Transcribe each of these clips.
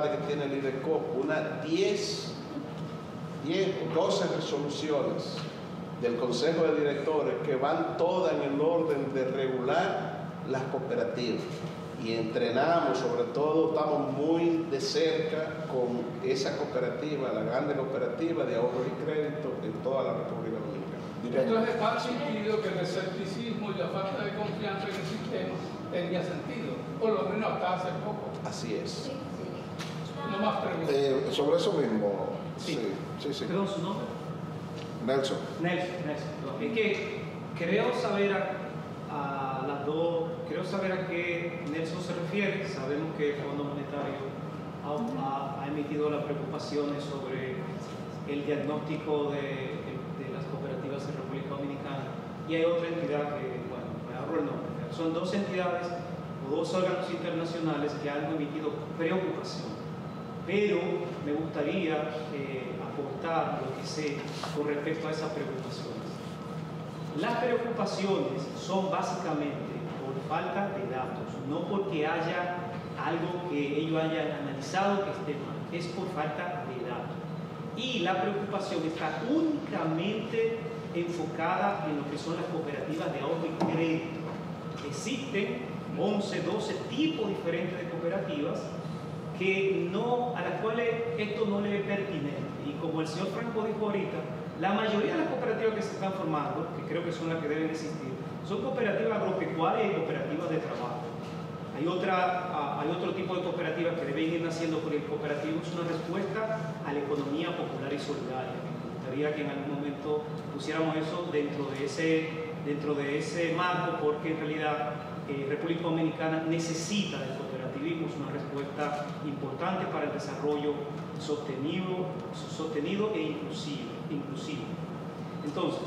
que tiene el IDECO, unas 10, 10, 12 resoluciones del Consejo de Directores que van todas en el orden de regular las cooperativas. Y entrenamos, sobre todo, estamos muy de cerca con esa cooperativa, la grande cooperativa de ahorro y crédito en toda la República Dominicana. Entonces, ha sentido que el escepticismo y la falta de confianza en el sistema tenía sentido, por lo menos hasta hace poco. Así es. No más preguntas. Eh, sobre eso mismo, Sí. sí, sí. Perdón, su nombre. Nelson. Nelson, Nelson. Es que creo saber a, a las dos, creo saber a qué Nelson se refiere. Sabemos que el Fondo Monetario ha, emitido las preocupaciones sobre el diagnóstico de, de las cooperativas en República Dominicana. Y hay otra entidad que, bueno, me ahorro el nombre. Son dos entidades o dos órganos internacionales que han emitido preocupación pero me gustaría eh, aportar lo que sé con respecto a esas preocupaciones. Las preocupaciones son básicamente por falta de datos, no porque haya algo que ellos hayan analizado que esté mal, es por falta de datos. Y la preocupación está únicamente enfocada en lo que son las cooperativas de ahorro y crédito. Existen 11, 12 tipos diferentes de cooperativas que no, a las cuales esto no le es pertinente. Y como el señor Franco dijo ahorita, la mayoría de las cooperativas que se están formando, que creo que son las que deben existir, son cooperativas agropecuarias y cooperativas de trabajo. Hay, otra, hay otro tipo de cooperativas que deben ir naciendo porque el cooperativo es una respuesta a la economía popular y solidaria. Me gustaría que en algún momento pusiéramos eso dentro de ese, dentro de ese marco porque en realidad eh, República Dominicana necesita cooperativismo, una respuesta importante para el desarrollo sostenido, sostenido e inclusivo. inclusivo. Entonces,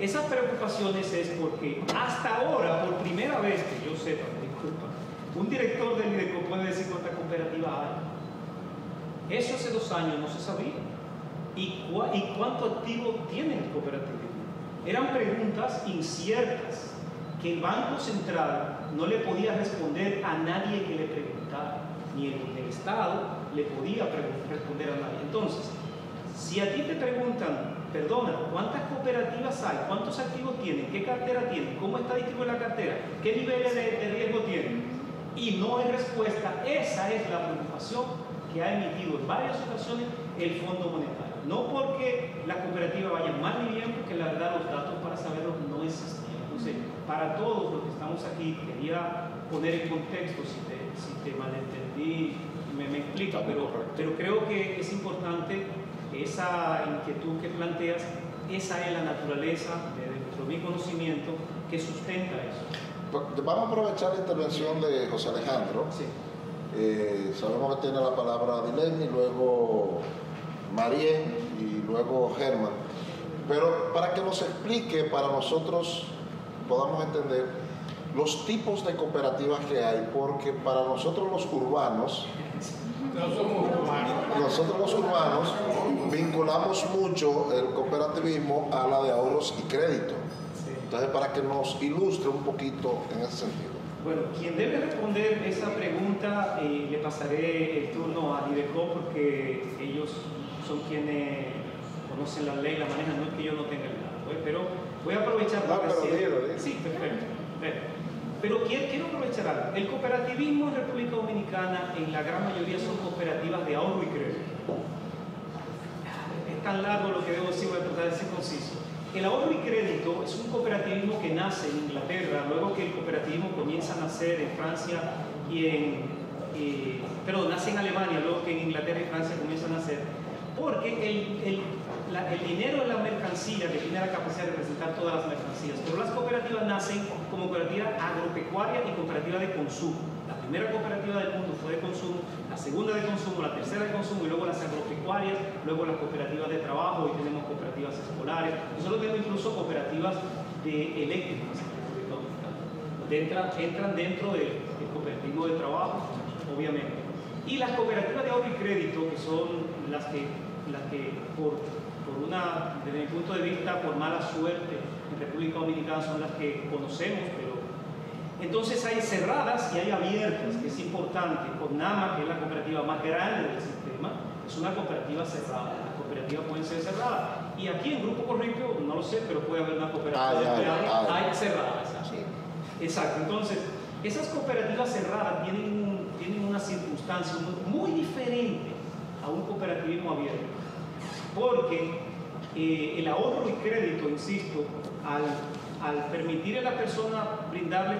esas preocupaciones es porque hasta ahora, por primera vez que yo sepa, disculpa, un director del IDECO puede decir cuántas cooperativas hay. Eso hace dos años no se sabía. ¿Y, cua- y cuánto activo tiene el cooperativismo? Eran preguntas inciertas que el Banco Central no le podía responder a nadie que le preguntara, ni el, Estado le podía responder a nadie. Entonces, si a ti te preguntan, perdona, ¿cuántas cooperativas hay? ¿Cuántos activos tienen? ¿Qué cartera tienen? ¿Cómo está distribuida la cartera? ¿Qué niveles de, riesgo tienen? Y no hay respuesta. Esa es la preocupación que ha emitido en varias ocasiones el Fondo Monetario. No porque la cooperativa vaya mal ni bien, porque la verdad los datos para saberlo no existían. Entonces, para todos los que estamos aquí, quería poner en contexto, si te, si te malentendí, me, me explica, pero, pero creo que es importante esa inquietud que planteas, esa es la naturaleza de nuestro mi conocimiento que sustenta eso. Vamos a aprovechar la intervención de José Alejandro. Sí. Eh, sabemos que tiene la palabra Dileni, luego Marien y luego Germán. Pero para que nos explique, para nosotros podamos entender los tipos de cooperativas que hay, porque para nosotros los urbanos, No nosotros los urbanos vinculamos mucho el cooperativismo a la de ahorros y crédito. Entonces, para que nos ilustre un poquito en ese sentido. Bueno, quien debe responder esa pregunta, eh, le pasaré el turno a IDECO porque ellos son quienes conocen la ley, la manejan, no es que yo no tenga el dato, ¿eh? pero voy a aprovechar No, para pero decir- dilo, dilo. Sí, perfecto. perfecto. Pero quiero, aprovechar algo. El cooperativismo en República Dominicana, en la gran mayoría, son cooperativas de ahorro y crédito. Es tan largo lo que debo decir, voy a tratar de ser conciso. El ahorro y crédito es un cooperativismo que nace en Inglaterra, luego que el cooperativismo comienza a nacer en Francia y en, eh, perdón, nace en Alemania, luego que en Inglaterra y Francia comienza a nacer, porque el, el- dinero de la mercancía que tiene la capacidad de representar todas las mercancías, pero las cooperativas nacen como cooperativa agropecuaria y cooperativa de consumo. La primera cooperativa del mundo fue de consumo, la segunda de consumo, la tercera de consumo y luego las agropecuarias, luego las cooperativas de trabajo, hoy tenemos cooperativas escolares, nosotros tenemos incluso cooperativas de eléctricas en República Dominicana. Entra- entran dentro del, del cooperativismo de trabajo, obviamente. Y las cooperativas de ahorro y crédito, que son las que, las que por, por una, desde mi punto de vista, por mala suerte en República Dominicana son las que conocemos, pero Entonces hay cerradas y hay abiertas, que es importante. CONAMA, que es la cooperativa más grande del sistema, es una cooperativa cerrada. Las cooperativas pueden ser cerradas. Y aquí en Grupo Corripio, no lo sé, pero puede haber una cooperativa Ay, ay, hay cerradas. Exacto. Entonces, esas cooperativas cerradas tienen, un- tienen una circunstancia muy, muy diferente a un cooperativismo abierto. Porque eh, el ahorro y crédito, insisto, al, permitir a la persona brindarle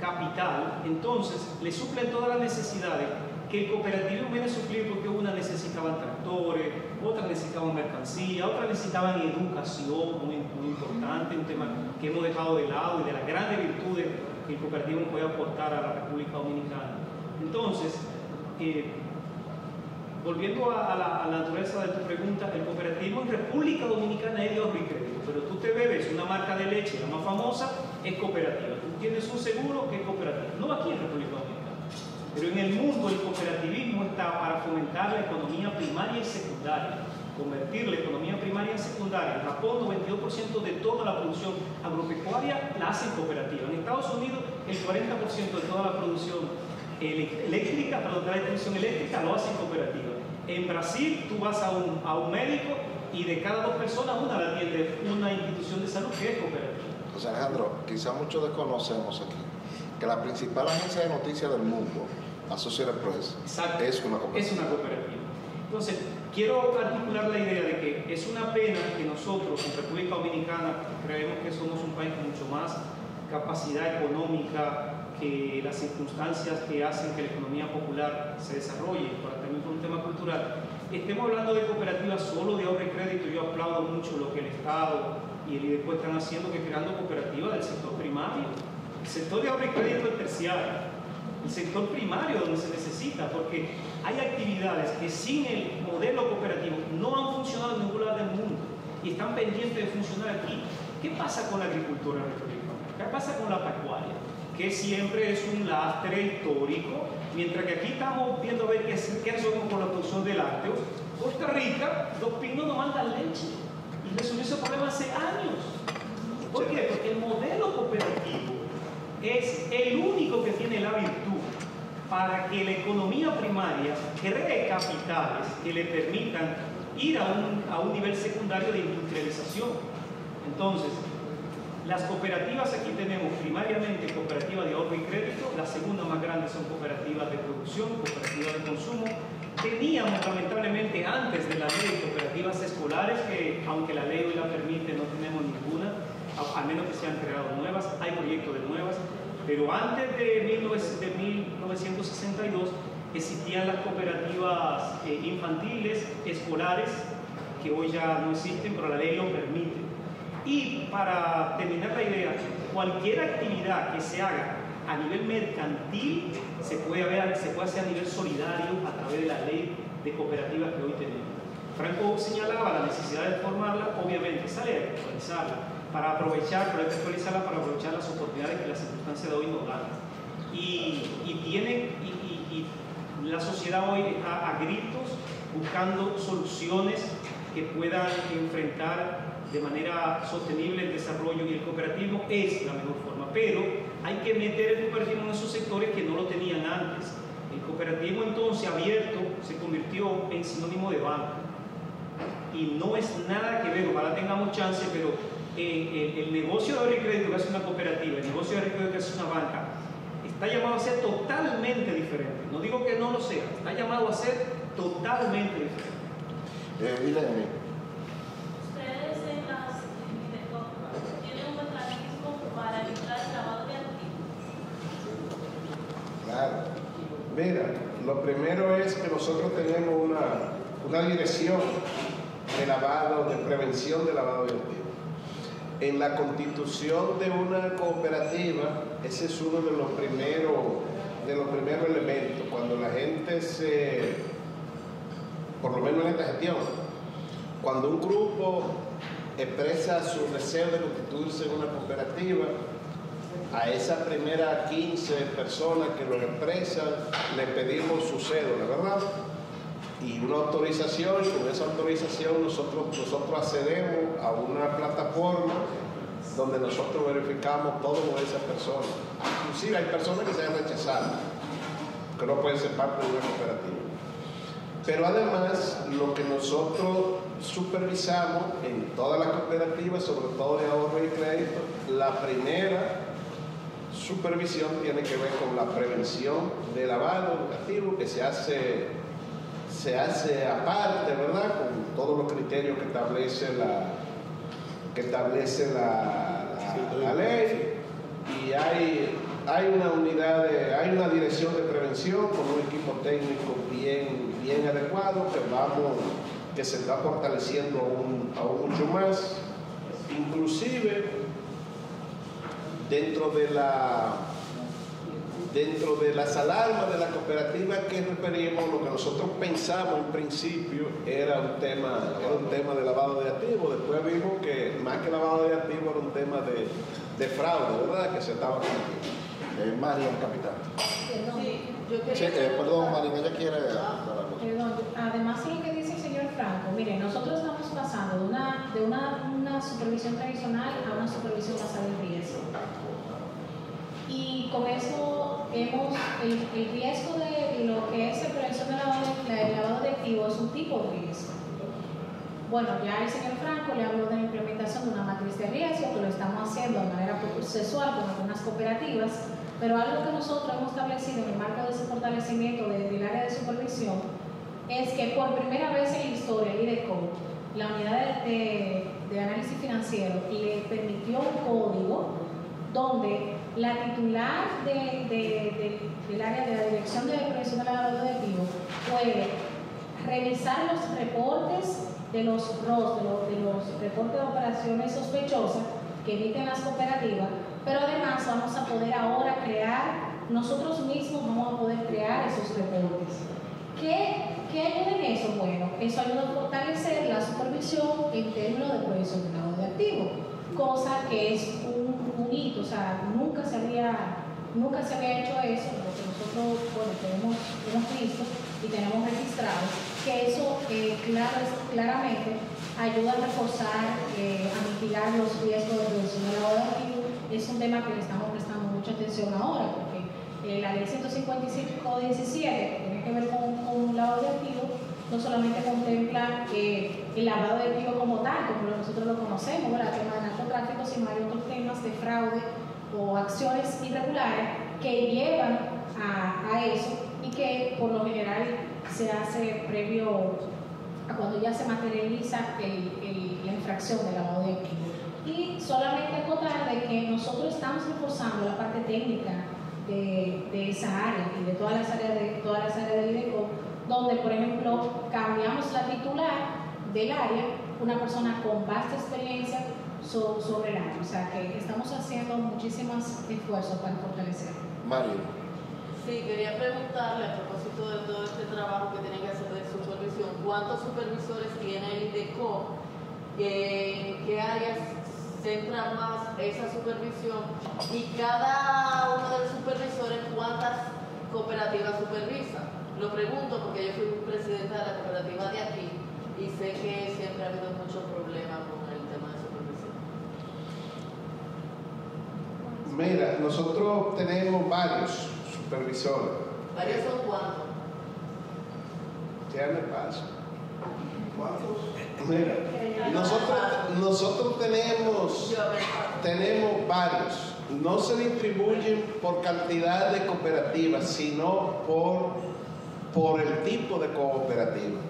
capital, entonces le suplen todas las necesidades que el cooperativismo viene a suplir porque una necesitaban tractores, otras necesitaban mercancía, otras necesitaban educación, muy, muy importante, un tema que hemos dejado de lado y de las grandes virtudes que el cooperativismo puede aportar a la República Dominicana. Entonces, eh, volviendo a, la, naturaleza de tu pregunta, el cooperativismo en República Dominicana es de ahorro y crédito, pero tú te bebes una marca de leche, la más famosa, es cooperativa. Tú tienes un seguro que es cooperativo, no aquí en República Dominicana. Pero en el mundo el cooperativismo está para fomentar la economía primaria y secundaria, convertir la economía primaria en secundaria. En Japón, 92% de toda la producción agropecuaria la hacen cooperativa. En Estados Unidos, el 40% de toda la producción eléctrica, perdón, la distribución eléctrica lo hacen cooperativa. En Brasil, tú vas a un, a un médico y de cada dos personas, una la atiende una institución de salud que es cooperativa. José Alejandro, quizá muchos desconocemos aquí que la principal agencia de noticias del mundo, Associated Press, Exacto. es una Es cooperativa. una cooperativa. Entonces, quiero articular la idea de que es una pena que nosotros, en República Dominicana, creemos que somos un país con mucho más capacidad económica que las circunstancias que hacen que la economía popular se desarrolle, para también por un tema cultural, estemos hablando de cooperativas solo de ahorro y crédito. Yo aplaudo mucho lo que el Estado y el IDECO están haciendo, que creando cooperativas del sector primario. El sector de ahorro y crédito es terciario el sector primario donde se necesita, porque hay actividades que sin el modelo cooperativo no han funcionado en ningún lado del mundo y están pendientes de funcionar aquí. ¿Qué pasa con la agricultura republicana? ¿Qué pasa con la pecuaria? Que siempre es un lastre histórico, mientras que aquí estamos viendo a ver qué, qué hacemos con la producción de lácteos. Costa Rica, los pinos no mandan leche y resolvió ese problema hace años. ¿Por qué? Porque el modelo cooperativo es el único que tiene la virtud para que la economía primaria cree capitales que le permitan ir a un, a un nivel secundario de industrialización. Entonces, las cooperativas aquí tenemos primariamente cooperativas de ahorro y crédito, las segundas más grandes son cooperativas de producción, cooperativas de consumo. Teníamos lamentablemente antes de la ley cooperativas escolares que aunque la ley hoy la permite no tenemos ninguna, a, a menos que sean creadas nuevas, hay proyectos de nuevas, pero antes de, 19 de 1962 existían las cooperativas eh, infantiles, escolares, que hoy ya no existen, pero la ley lo permite. Y para terminar la idea, cualquier actividad que se haga a nivel mercantil se puede, ver, se puede hacer a nivel solidario a través de la ley de cooperativas que hoy tenemos. Franco señalaba la necesidad de formarla, obviamente, sale a actualizarla para aprovechar, que actualizarla para aprovechar las oportunidades que las circunstancias de hoy nos dan. Y, y tiene, y- y la sociedad hoy está a gritos buscando soluciones que puedan enfrentar de manera sostenible el desarrollo y el cooperativismo es la mejor forma, pero hay que meter el cooperativismo en esos sectores que no lo tenían antes. El cooperativismo entonces abierto se convirtió en sinónimo de banca y no es nada que ver, ojalá tengamos chance, pero eh, el, el negocio de ahorro y crédito que hace una cooperativa, el negocio de ahorro y crédito que hace una banca, está llamado a ser totalmente diferente. No digo que no lo sea, está llamado a ser totalmente diferente. Eh, Dileni, Ustedes en las en Videocom tienen un mecanismo para evitar el lavado de activos. Claro. Mira, lo primero es que nosotros tenemos una, una dirección de lavado, de prevención de lavado de activos. En la constitución de una cooperativa, ese es uno de los primeros, de los primeros elementos. Cuando la gente se, por lo menos en esta gestión, cuando un grupo expresa su deseo de constituirse en una cooperativa, a esas primeras 15 personas que lo expresan, le pedimos su cédula, ¿verdad? Y una autorización, y con esa autorización nosotros, nosotros accedemos a una plataforma donde nosotros verificamos con esas personas. inclusive hay personas que se han rechazado, que no pueden ser parte de una cooperativa. Pero además, lo que nosotros supervisamos en todas las cooperativas, sobre todo de ahorro y crédito, la primera supervisión tiene que ver con la prevención de lavado educativo que se hace, se hace aparte, ¿verdad? Con todos los criterios que establece la, que establece la, la- la ley. Y hay, hay una unidad, de- hay una dirección de prevención con un equipo técnico bien, bien adecuado que vamos, que se está fortaleciendo aún, aún mucho más. Inclusive dentro de la dentro de las alarmas de la cooperativa que referimos, lo que nosotros pensamos en principio era un tema, era un tema de lavado de activos. Después vimos que más que lavado de activos era un tema de, de fraude, ¿verdad? Que se estaba. Eh, Marian, capitán. Sí, yo quería Sí, eh, perdón, Marian, ella quiere perdón. Además de lo que dice el señor Franco, mire, nosotros estamos pasando de una, de una, una supervisión tradicional a una supervisión basada en riesgo. Y con eso hemos, el, el riesgo de lo que es la prevención del lavado de, el lavado de activos es un tipo de riesgo. Bueno, ya el señor Franco le habló de la implementación de una matriz de riesgo, que lo estamos haciendo de manera procesual con algunas cooperativas, pero algo que nosotros hemos establecido en el marco de ese fortalecimiento de- del área de supervisión es que por primera vez en la historia, el IDECO, la unidad de, de- de análisis financiero, le permitió un código donde la titular de- de- de- del área de la Dirección de Prevención del Lavado de Activos puede revisar los reportes de los ROS, de los, de los reportes de operaciones sospechosas que emiten las cooperativas, pero además vamos a poder ahora crear, nosotros mismos vamos a poder crear esos reportes. ¿Qué, qué ayuda en eso? Bueno, eso ayuda a fortalecer la supervisión en términos de lavado de activos, cosa que es un, hito, o sea, nunca se había, nunca se había hecho eso, lo que nosotros, bueno, tenemos, hemos visto y tenemos registrado, que eso eh, claramente ayuda a reforzar, eh, a mitigar los riesgos de prevención del lavado de activos. Es un tema que le estamos prestando mucha atención ahora, eh, la ley 155-17, que tiene que ver con, con lavado de activos, no solamente contempla eh, el lavado de activos como tal, como nosotros lo conocemos, el tema de narcotráfico, sino hay otros temas de fraude o acciones irregulares que llevan a, a eso y que por lo general se hace previo a cuando ya se materializa el- el- la infracción del lavado de activos. Y solamente acotar de que nosotros estamos reforzando la parte técnica de, de esa área y de todas las áreas de todas las áreas del IDECO, donde por ejemplo cambiamos la titular del área, una persona con vasta experiencia so- sobre el área. O sea que estamos haciendo muchísimos esfuerzos para fortalecer. Marian. Sí, quería preguntarle a propósito de todo este trabajo que tiene que hacer de supervisión, ¿cuántos supervisores tiene el IDECO? ¿En qué áreas centra más esa supervisión? Y cada uno de los supervisores, ¿cuántas cooperativas supervisa? Lo pregunto porque yo fui presidenta de la cooperativa de aquí y sé que siempre ha habido muchos problemas con el tema de supervisión. Mira, nosotros tenemos varios supervisores. ¿Varios son cuántos? Ya me paso. Mira, nosotros, nosotros tenemos, tenemos varios. No se distribuyen por cantidad de cooperativas, sino por, por el tipo de cooperativa.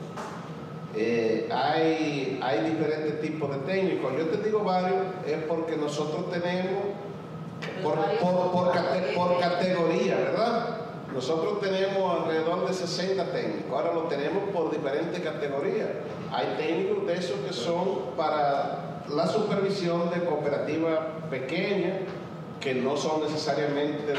Eh, hay, hay diferentes tipos de técnicos. Yo te digo varios, es porque nosotros tenemos por, por, por categoría, ¿verdad? Nosotros tenemos alrededor de 60 técnicos, ahora lo tenemos por diferentes categorías. Hay técnicos de esos que son para la supervisión de cooperativas pequeñas, que no son necesariamente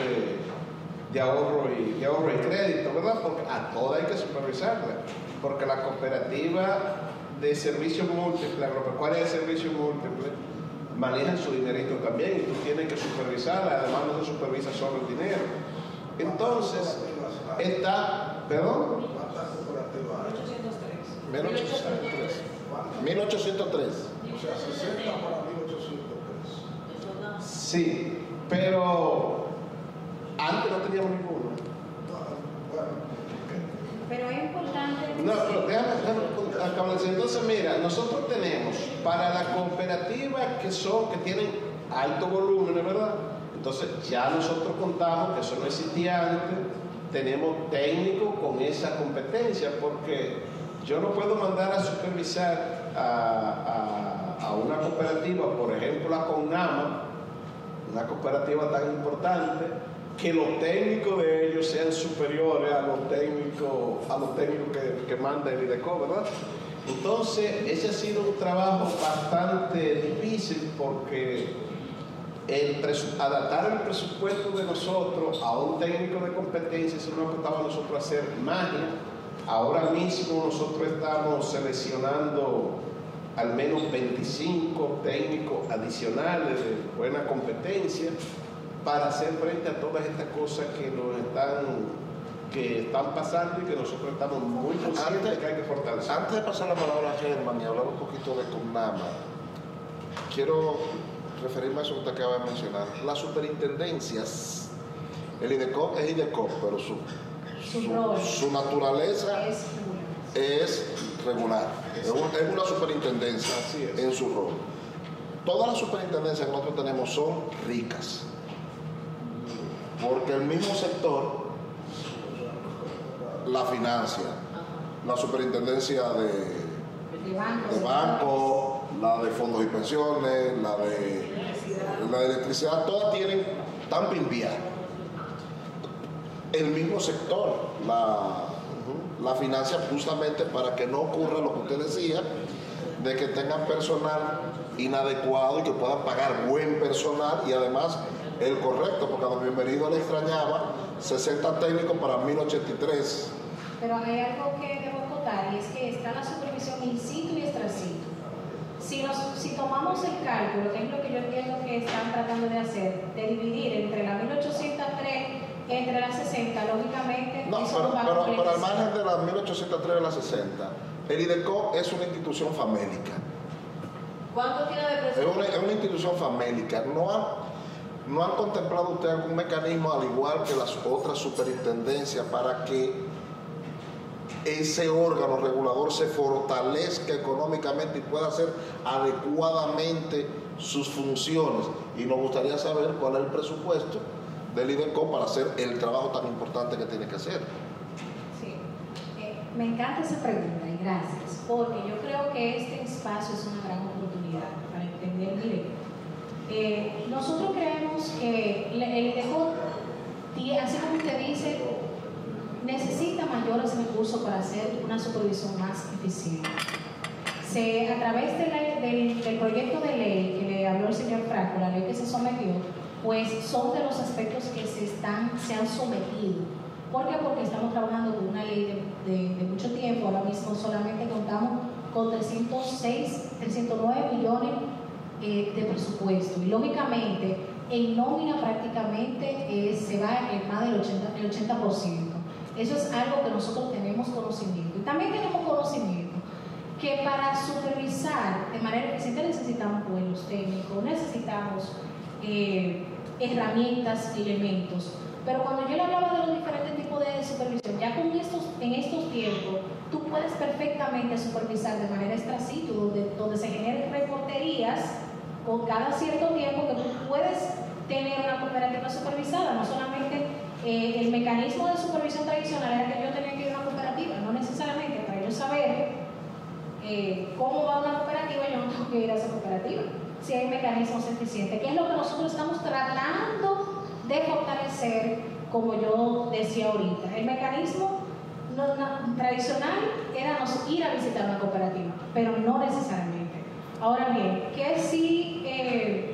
de, ahorro y, de ahorro y crédito, ¿verdad? Porque a todas hay que supervisarla, porque la cooperativa de servicios múltiples, agropecuaria de servicios múltiples, manejan su dinerito también y tú tienes que supervisarla, además no se supervisa solo el dinero. Entonces, está, perdón, 803. 1803. 1803. O sea, 60 para 1803. Eso da. sí, pero Antes no teníamos ninguno. Pero es importante. No, pero déjame, déjame. Entonces, mira, nosotros tenemos para las cooperativas que son, que tienen alto volumen, ¿verdad? Entonces, ya nosotros contamos que eso no existía antes, tenemos técnicos con esa competencia, porque yo no puedo mandar a supervisar a, una cooperativa, por ejemplo, la CONAMA, una cooperativa tan importante, que los técnicos de ellos sean superiores a los técnicos, a los técnicos que, que manda el IDECO, ¿verdad? Entonces, ese ha sido un trabajo bastante difícil porque el adaptar el presupuesto de nosotros a un técnico de competencia, eso nos costaba a nosotros hacer magia. Ahora mismo nosotros estamos seleccionando al menos 25 técnicos adicionales de buena competencia para hacer frente a todas estas cosas que nos están que están pasando y que nosotros estamos muy conscientes de que hay que fortalecer. Antes de pasar la palabra a Germán y hablar un poquito de CONAMA, quiero referirme a eso que usted acaba de mencionar. Las superintendencias, el IDECOP es IDECOP, pero su, Su naturaleza Es es regular. Es, un- es una superintendencia en su rol. Todas las superintendencias que nosotros tenemos son ricas. Porque el mismo sector la financia. La superintendencia de, de bancos. de banco, la de fondos y pensiones, la de, la electricidad, todas tienen tan vía. El mismo sector la, la financia justamente para que no ocurra lo que usted decía, de que tengan personal inadecuado y que puedan pagar buen personal y además el correcto, porque a don Bienvenido le extrañaba 60 técnicos para 1083. Pero hay algo que debo acotar y es que está la supervisión in situ y extra. Si, nos, si tomamos el cálculo, que es lo que yo entiendo que están tratando de hacer, de dividir entre la 1803 entre las 60, lógicamente No, pero, pero, pero al margen de la 1803 a la 60, el IDECO es una institución famélica. ¿Cuánto tiene de Es una, presupuesto? es una institución famélica. No han, no han contemplado usted algún mecanismo, al igual que las otras superintendencias, para que ese órgano regulador se fortalezca económicamente y pueda hacer adecuadamente sus funciones. Y nos gustaría saber cuál es el presupuesto del IDECO para hacer el trabajo tan importante que tiene que hacer. Sí. Eh, me encanta esa pregunta y gracias, porque yo creo que este espacio es una gran oportunidad para entender bien. Eh, nosotros creemos que el el IDECO, así como usted dice, mayores recursos para hacer una supervisión más eficiente. Se, a través del, del proyecto de ley que le habló el señor Franco, la ley que se sometió, pues son de los aspectos que se, están, se han sometido. ¿Por qué? Porque estamos trabajando con una ley de mucho tiempo, ahora mismo solamente contamos con 306, 309 millones eh, de presupuesto y lógicamente en nómina prácticamente eh, se va en más del 80%, el 80%. Eso es algo que nosotros tenemos conocimiento. Y también tenemos conocimiento que para supervisar de manera eficiente necesitamos buenos técnicos, necesitamos eh, herramientas, elementos. Pero cuando yo le hablaba de los diferentes tipos de supervisión, ya con estos, en estos tiempos, tú puedes perfectamente supervisar de manera extra situ, donde, donde se generen reporterías con cada cierto tiempo que tú puedes tener una cooperativa supervisada, no solamente eh, el mecanismo de supervisión tradicional era que yo tenía que ir a una cooperativa, no necesariamente para yo saber eh, cómo va una cooperativa, yo no tengo que ir a esa cooperativa. Si hay mecanismos eficientes, que es lo que nosotros estamos tratando de fortalecer, como yo decía ahorita. El mecanismo tradicional era nos- ir a visitar una cooperativa, pero no necesariamente. Ahora bien, que si eh,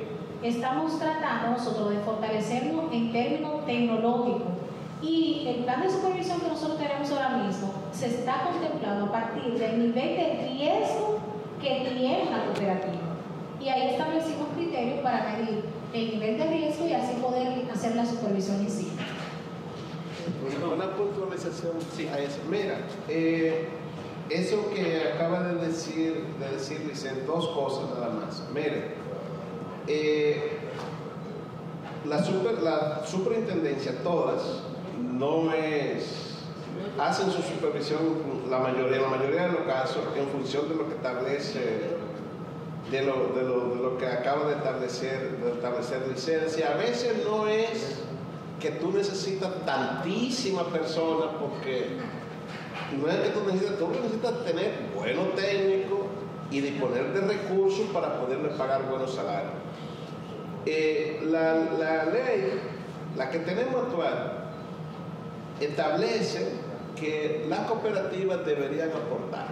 estamos tratando nosotros de fortalecernos en términos tecnológicos y el plan de supervisión que nosotros tenemos ahora mismo se está contemplando a partir del nivel de riesgo que tiene una cooperativa. Y ahí establecimos criterios para medir el nivel de riesgo y así poder hacer la supervisión en sí. Una, una puntualización a eso. Mira, eh, eso que acaba de decir, de decir Licen, dos cosas nada más. Mire, eh, la, super, la superintendencia, todas, no es, hacen su supervisión, la mayoría, la mayoría de los casos, en función de lo que establece, de lo, de lo, de lo que acaba de establecer, de establecer licencia. A veces no es que tú necesitas tantísimas personas porque no es que tú necesitas, tú necesitas tener buenos técnicos y disponer de recursos para poderle pagar buenos salarios. Eh, la, ley, la que tenemos actual, establece que las cooperativas deberían aportar.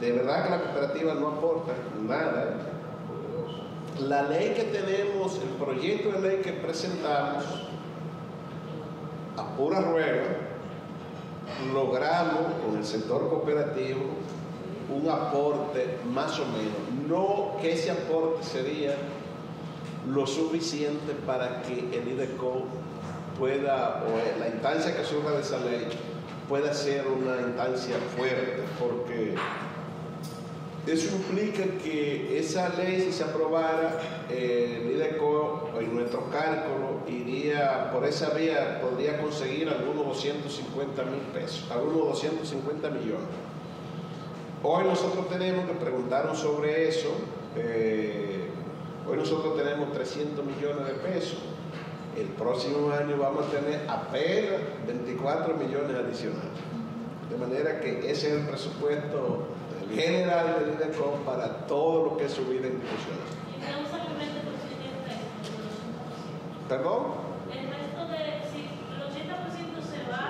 De verdad que las cooperativas no aportan nada. La ley que tenemos, el proyecto de ley que presentamos, a pura rueda, logramos con el sector cooperativo un aporte más o menos. No que ese aporte sería lo suficiente para que el IDECO pueda, o la instancia que surja de esa ley, pueda ser una instancia fuerte, porque eso implica que esa ley, si se aprobara, el IDECO, en nuestro cálculo, iría por esa vía, podría conseguir algunos 250 mil pesos, algunos 250 millones. Hoy nosotros tenemos, que preguntaron sobre eso, eh, hoy nosotros tenemos 300 millones de pesos. El próximo año vamos a tener apenas 24 millones adicionales. De manera que ese es el presupuesto general del IDECOM para todo lo que es su vida institucional. ¿Perdón? El resto de, si el 80% se va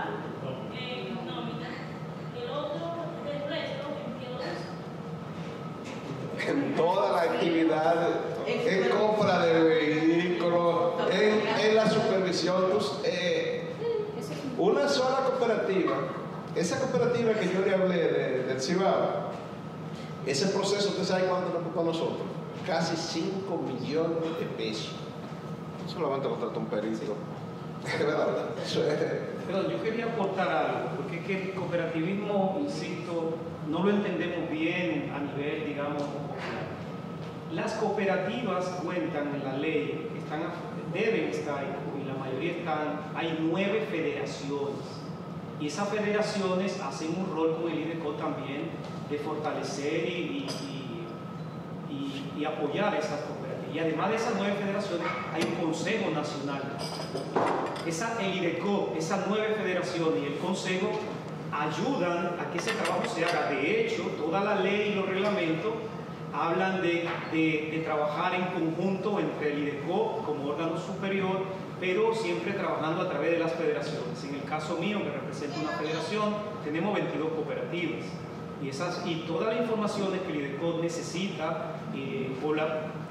en nómina, el otro del resto, ¿en qué lo En toda la actividad, en compra de vehículos, en, en la supervisión, pues, eh, una sola cooperativa, esa cooperativa que yo le hablé de- del Cibao, ese proceso, ¿usted sabe cuánto nos costó a nosotros? Casi 5 millones de pesos. Solamente contrata un perito. Perdón, yo quería aportar algo, porque es que el cooperativismo, insisto, no lo entendemos bien a nivel, digamos. Las cooperativas cuentan en la ley, están, a- deben estar, y la mayoría están, hay nueve federaciones. Y esas federaciones hacen un rol con el IDECO también de fortalecer y, y- y- apoyar esas cooperativas. Y además de esas nueve federaciones, hay un Consejo Nacional esa, el IDECO, esas nueve federaciones y el Consejo ayudan a que ese trabajo se haga. De hecho, toda la ley y los reglamentos hablan de, de- de trabajar en conjunto entre el IDECO como órgano superior, pero siempre trabajando a través de las federaciones. En el caso mío, que representa una federación, tenemos 22 cooperativas. Y, esas, y toda la información que el IDECO necesita, eh,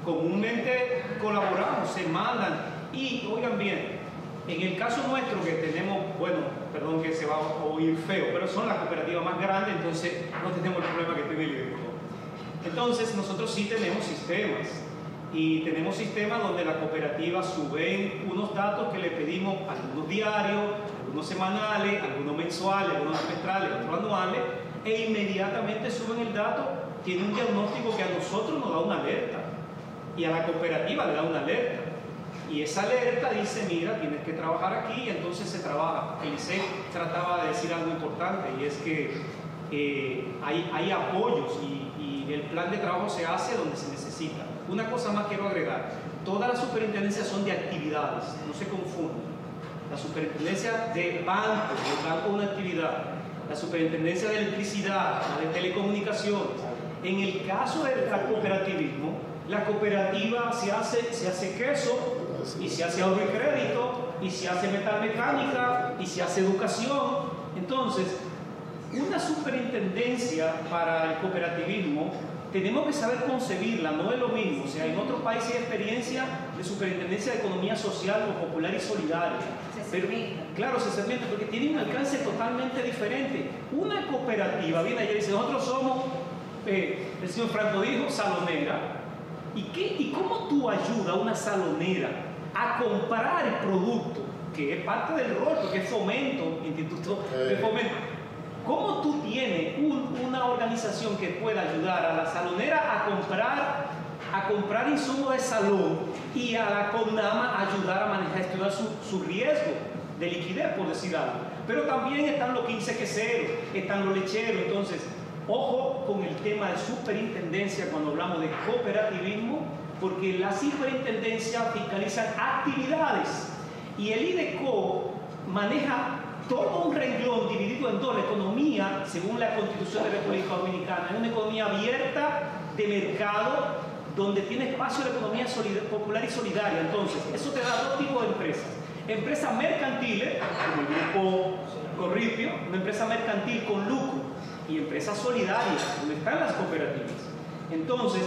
comúnmente colaboramos, se mandan. Y oigan bien, en el caso nuestro que tenemos, bueno, perdón que se va a oír feo, pero son las cooperativas más grandes, entonces no tenemos el problema que tiene el. Entonces nosotros sí tenemos sistemas y tenemos sistemas donde las cooperativas suben unos datos que le pedimos, algunos diarios, algunos semanales, algunos mensuales, algunos trimestrales, otros anuales, e inmediatamente suben el dato, tiene un diagnóstico que a nosotros nos da una alerta y a la cooperativa le da una alerta. Y esa alerta dice, mira, tienes que trabajar aquí, y entonces se trabaja. El ICE trataba de decir algo importante, y es que eh, hay, hay apoyos y el plan de trabajo se hace donde se necesita. Una cosa más quiero agregar, todas las superintendencias son de actividades, no se confunden. La superintendencia de bancos, el banco es una actividad. La superintendencia de electricidad, la de telecomunicaciones. En el caso del cooperativismo, la cooperativa se hace, se hace queso y se hace ahorro y crédito y se hace metalmecánica y se hace educación. Entonces, una superintendencia para el cooperativismo tenemos que saber concebirla, no es lo mismo. O sea, en otros países hay experiencia de superintendencia de economía social o popular y solidaria. Se Pero, claro, se segmenta porque tiene un alcance totalmente diferente. Una cooperativa viene allá y dice, nosotros somos, eh, el señor Franco dijo, salonera. ¿Y, qué, ¿Y cómo tú ayudas a una salonera a comprar el producto, que es parte del rol, porque es fomento, instituto de Eh. fomento? ¿Cómo tú tienes un- una organización que pueda ayudar a la salonera a comprar a comprar insumos de salón y a la CONAMA ayudar a manejar, su, su riesgo de liquidez, por decir algo. Pero también están los 15 queseros, están los lecheros. Entonces, ojo con el tema de superintendencia cuando hablamos de cooperativismo, porque la superintendencia fiscaliza actividades y el IDECO maneja todo un renglón dividido en dos, la economía, según la Constitución de la República Dominicana, es una economía abierta de mercado donde tiene espacio la economía popular y solidaria. Entonces, eso te da dos tipos de empresas. Empresas mercantiles, como el grupo Corripio, una empresa mercantil con lucro, y empresas solidarias, donde están las cooperativas. Entonces,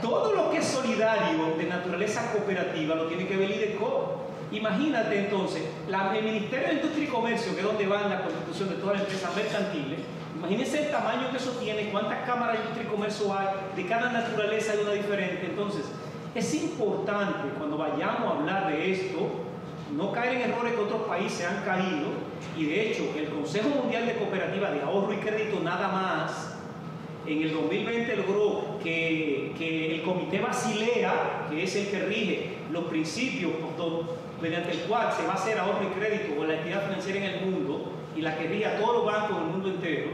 todo lo que es solidario de naturaleza cooperativa lo tiene que ver IDECO. Imagínate entonces, el Ministerio de Industria y Comercio, que es donde va en la constitución de todas las empresas mercantiles, imagínense el tamaño que eso tiene, cuántas cámaras de industria y comercio hay, de cada naturaleza hay una diferente. Entonces, es importante cuando vayamos a hablar de esto, no caer en errores que otros países han caído, y de hecho, el Consejo Mundial de Cooperativas de Ahorro y Crédito nada más en el 2020 logró que, que el Comité Basilea, que es el que rige los principios mediante el cual se va a hacer ahorro y crédito o la entidad financiera en el mundo y la que rige a todos los bancos en el mundo entero,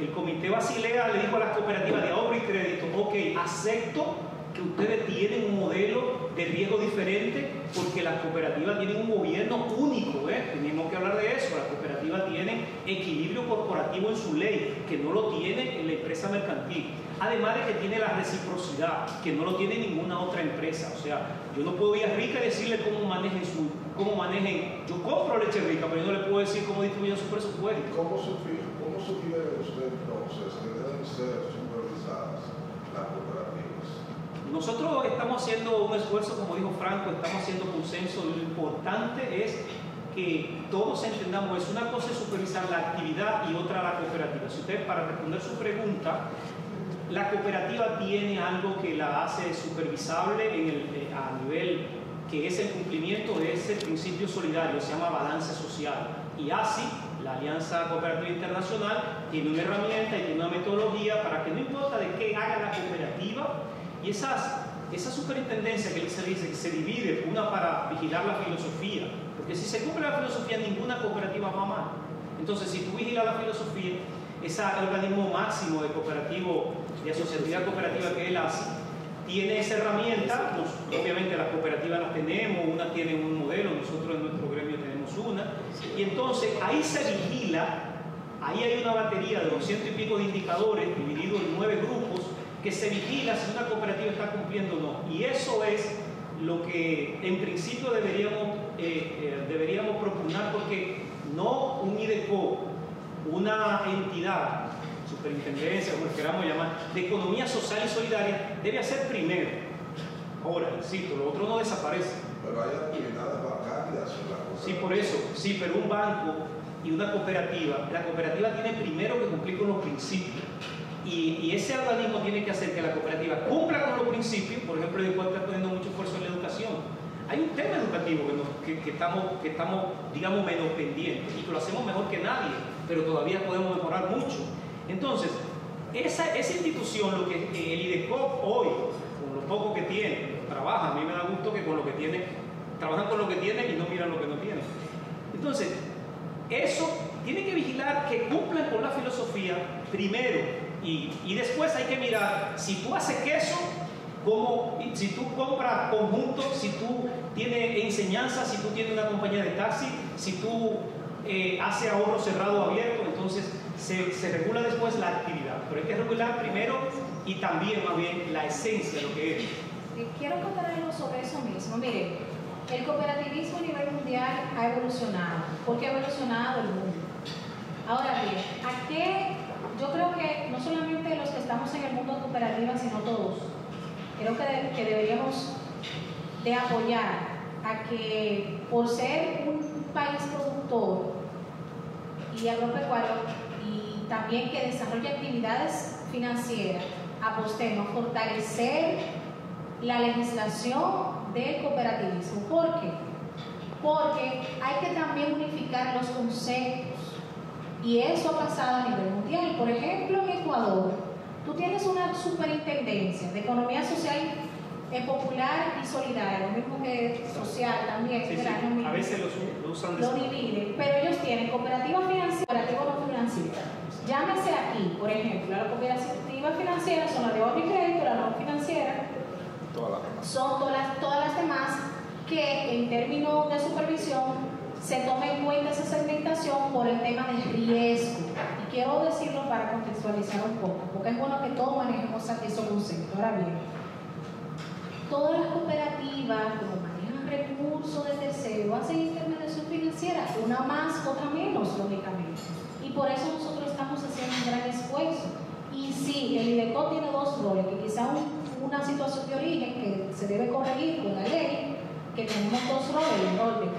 el Comité Basilea le dijo a las cooperativas de ahorro y crédito, ok, acepto que ustedes tienen un modelo de riesgo diferente porque las cooperativas tienen un gobierno único, ¿eh? tenemos que hablar de eso, las cooperativas tienen equilibrio corporativo en su ley, que no lo tiene en la empresa mercantil, además de que tiene la reciprocidad, que no lo tiene ninguna otra empresa, o sea, yo no puedo ir a Rica y decirle cómo manejen su, cómo manejen, yo compro leche rica, pero yo no le puedo decir cómo distribuyen su presupuesto. ¿Cómo, sugi- cómo sugiere usted entonces que deben ser supervisadas las cooperativas? Nosotros estamos haciendo un esfuerzo, como dijo Franco, estamos haciendo consenso lo importante es que todos entendamos eso. Una cosa es supervisar la actividad y otra la cooperativa. Si usted, para responder su pregunta, la cooperativa tiene algo que la hace supervisable en el- eh, a nivel que es el cumplimiento de ese principio solidario, se llama balance social. Y así, la Alianza Cooperativa Internacional tiene una herramienta y tiene una metodología para que no importa de qué haga la cooperativa, y esa superintendencia que se dice que se divide, una para vigilar la filosofía, porque si se cumple la filosofía, ninguna cooperativa va mal. Entonces, si tú vigilas la filosofía, ese organismo máximo de cooperativo, de asociatividad cooperativa que él hace, tiene esa herramienta, nos- obviamente las cooperativas las tenemos, una tiene un modelo, nosotros en nuestro gremio tenemos una, y entonces ahí se vigila, ahí hay una batería de 200 y pico de indicadores divididos en nueve grupos, que se vigila si una cooperativa está cumpliendo o no, y eso es lo que en principio deberíamos, eh, eh, deberíamos propugnar, porque no un IDECO, una entidad, superintendencia, como queramos llamar, de economía social y solidaria, debe hacer primero. Ahora, insisto, lo otro no desaparece. Pero hay actividades bancarias en la. Sí, por eso, sí, pero un banco y una cooperativa, la cooperativa tiene primero que cumplir con los principios. Y, ese organismo tiene que hacer que la cooperativa cumpla con los principios, por ejemplo, el está poniendo mucho esfuerzo en la educación. Hay un tema educativo que, estamos, digamos, menos pendientes y que lo hacemos mejor que nadie, pero todavía podemos mejorar mucho. Entonces, esa, institución, lo que el IDECOP hoy, con lo poco que tiene, trabaja, a mí me da gusto que con lo que tiene, trabajan con lo que tiene y no miran lo que no tiene. Entonces, eso tiene que vigilar que cumplan con la filosofía primero y, y después hay que mirar si tú haces queso, como, si tú compras conjuntos, si tú tienes enseñanza, si tú tienes una compañía de taxi, si tú eh, haces ahorro cerrado abierto, entonces se, se regula después la actividad. Pero hay que regular primero y también más bien la esencia de lo que es. Quiero contar algo sobre eso mismo. Miren, el cooperativismo a nivel mundial ha evolucionado. ¿Por qué ha evolucionado el mundo? Ahora bien, ¿a qué? Yo creo que no solamente los que estamos en el mundo de cooperativas, sino todos. Creo que, que deberíamos de apoyar a que por ser un país productor y agropecuario y también que desarrolle actividades financieras, apostemos a fortalecer la legislación del cooperativismo. ¿Por qué? Porque hay que también unificar los conceptos. Y eso ha pasado a nivel mundial. Por ejemplo, en Ecuador, tú tienes una superintendencia de economía social En popular y solidaria, lo mismo que social también, Sí, sí, ¿verdad? Lo mismo. A veces los, lo usan de lo dividen, pero ellos tienen cooperativa financiera, cooperativa no financiera. Llámese aquí, por ejemplo, la cooperativa financiera son la de ahorro y crédito, la no financiera, Todas las demás. son todas las, todas las demás que en términos de supervisión se toma en cuenta esa segmentación por el tema de riesgo. Y quiero decirlo para contextualizar un poco, porque es bueno que todos manejemos esos conceptos. Ahora bien, todas las cooperativas, como manejan recursos de tercero, hacen intermediación financiera, una más, otra menos, lógicamente. Y por eso nosotros estamos haciendo un gran esfuerzo. Y sí, el IDECO tiene dos roles, que quizá un- una situación de origen que se debe corregir con la ley, que tenemos dos roles, el rol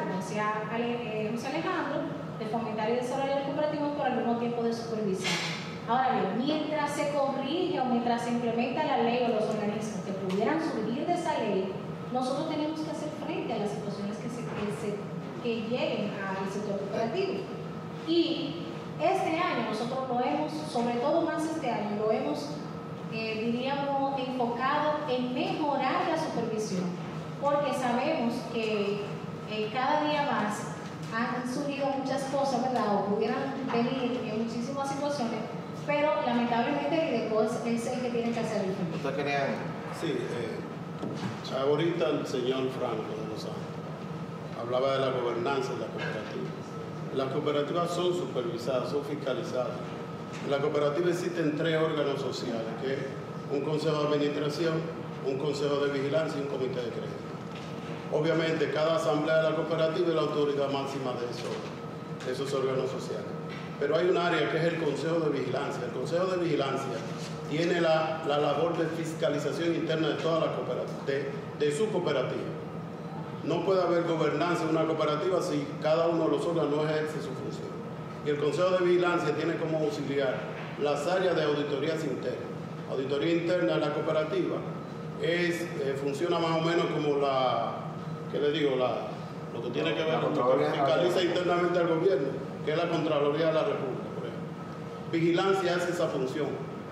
como decía eh, José Alejandro, de fomentar y desarrollar cooperativos, pero al mismo tiempo de supervisar. Ahora bien, mientras se corrige o mientras se implementa la ley o los organismos que pudieran surgir de esa ley, nosotros tenemos que hacer frente a las situaciones que, se, que, se- que lleguen al sector cooperativo. Y este año nosotros lo hemos, sobre todo más este año, lo hemos, eh, diríamos, enfocado en mejorar la supervisión, porque sabemos que eh, cada día más han surgido muchas cosas, ¿verdad? O pudieran venir en muchísimas situaciones, pero lamentablemente el IDECO es, es el que tiene que hacer el frente. Ustedes querían Sí, eh, ahorita el señor Franco de los Santos hablaba de la gobernanza de la cooperativa. Las cooperativas son supervisadas, son fiscalizadas. En la cooperativa existen tres órganos sociales, que es un consejo de administración, un consejo de vigilancia y un comité de crédito. Obviamente, cada asamblea de la cooperativa es la autoridad máxima de esos, de esos órganos sociales. Pero hay un área que es el Consejo de Vigilancia. El Consejo de Vigilancia tiene la, la labor de fiscalización interna de toda la cooperativa, de, de su cooperativa. No puede haber gobernanza en una cooperativa si cada uno de los órganos no ejerce su función. Y el Consejo de Vigilancia tiene como auxiliar las áreas de auditorías internas. Auditoría interna de la cooperativa es, eh, funciona más o menos como la, ¿qué le digo? La, lo que tiene que ver con lo que fiscaliza internamente al gobierno, que es la Contraloría de la República, por ejemplo. Vigilancia hace esa función,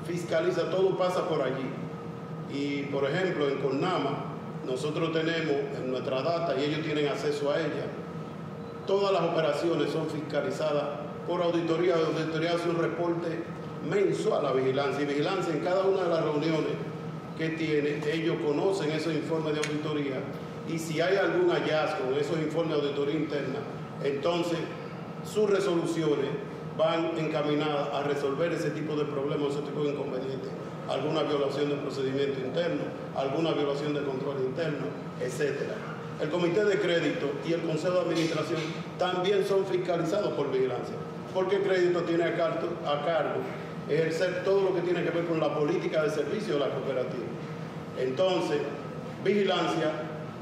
fiscaliza, todo pasa por allí. Y, por ejemplo, en Conama, nosotros tenemos en nuestra data y ellos tienen acceso a ella. Todas las operaciones son fiscalizadas por auditoría. La auditoría hace un reporte mensual a vigilancia y vigilancia en cada una de las reuniones que tiene, ellos conocen esos informes de auditoría y si hay algún hallazgo en esos informes de auditoría interna, entonces sus resoluciones van encaminadas a resolver ese tipo de problemas, ese tipo de inconvenientes, alguna violación del procedimiento interno, alguna violación del control interno, etcétera. El comité de crédito y el consejo de administración también son fiscalizados por vigilancia, porque el crédito tiene a cargo, a cargo ejercer todo lo que tiene que ver con la política de servicio de la cooperativa. Entonces, vigilancia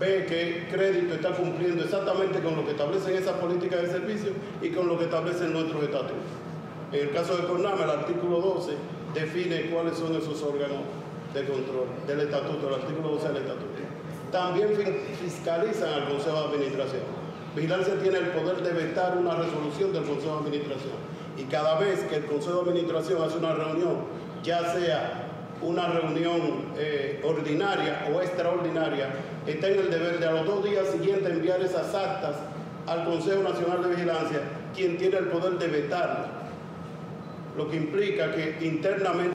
ve que crédito está cumpliendo exactamente con lo que establecen esas políticas de servicio y con lo que establecen nuestros estatutos. En el caso de Conama, el artículo 12 define cuáles son esos órganos de control del estatuto, el artículo 12 del estatuto. También fiscalizan al Consejo de Administración. Vigilancia tiene el poder de vetar una resolución del Consejo de Administración. Y cada vez que el Consejo de Administración hace una reunión, ya sea una reunión eh, ordinaria o extraordinaria, está en el deber de a los dos días siguientes enviar esas actas al Consejo Nacional de Vigilancia, quien tiene el poder de vetarlas. Lo que implica que internamente